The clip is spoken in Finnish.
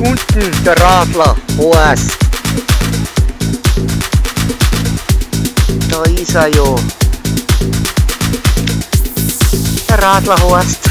unten der Radler, HS. Da ist er ja. Der Radler HS